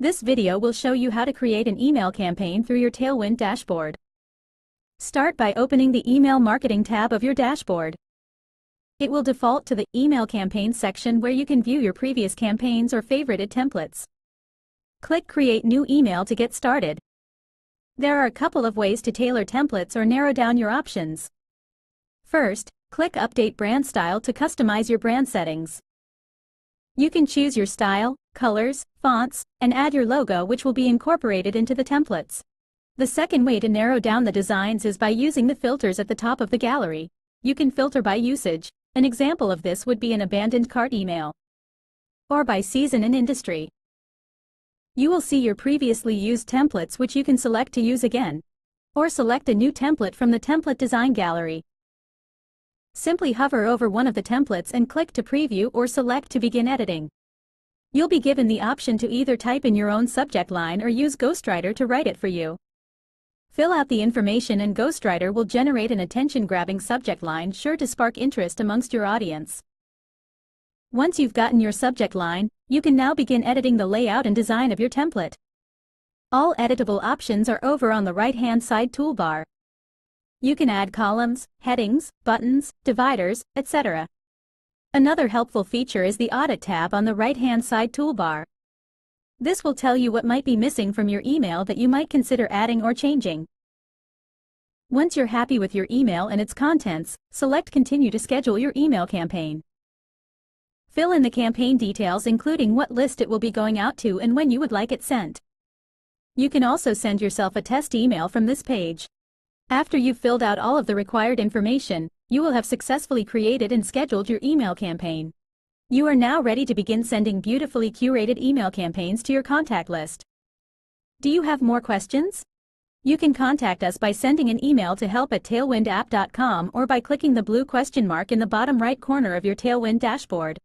This video will show you how to create an email campaign through your Tailwind dashboard. Start by opening the Email Marketing tab of your dashboard. It will default to the Email Campaign section where you can view your previous campaigns or favorited templates. Click Create New Email to get started. There are a couple of ways to tailor templates or narrow down your options. First, click Update Brand Style to customize your brand settings. You can choose your style, colors, fonts, and add your logo which will be incorporated into the templates. The second way to narrow down the designs is by using the filters at the top of the gallery. You can filter by usage. An example of this would be an abandoned cart email. Or by season and industry. You will see your previously used templates which you can select to use again. Or select a new template from the template design gallery. Simply hover over one of the templates and click to preview or select to begin editing. You'll be given the option to either type in your own subject line or use Ghostwriter to write it for you. Fill out the information and Ghostwriter will generate an attention-grabbing subject line sure to spark interest amongst your audience. Once you've gotten your subject line, you can now begin editing the layout and design of your template. All editable options are over on the right-hand side toolbar. You can add columns, headings, buttons, dividers, etc. Another helpful feature is the Audit tab on the right-hand side toolbar. This will tell you what might be missing from your email that you might consider adding or changing. Once you're happy with your email and its contents, select Continue to schedule your email campaign. Fill in the campaign details including what list it will be going out to and when you would like it sent. You can also send yourself a test email from this page. After you've filled out all of the required information, you will have successfully created and scheduled your email campaign. You are now ready to begin sending beautifully curated email campaigns to your contact list. Do you have more questions? You can contact us by sending an email to help at tailwindapp.com or by clicking the blue question mark in the bottom right corner of your Tailwind dashboard.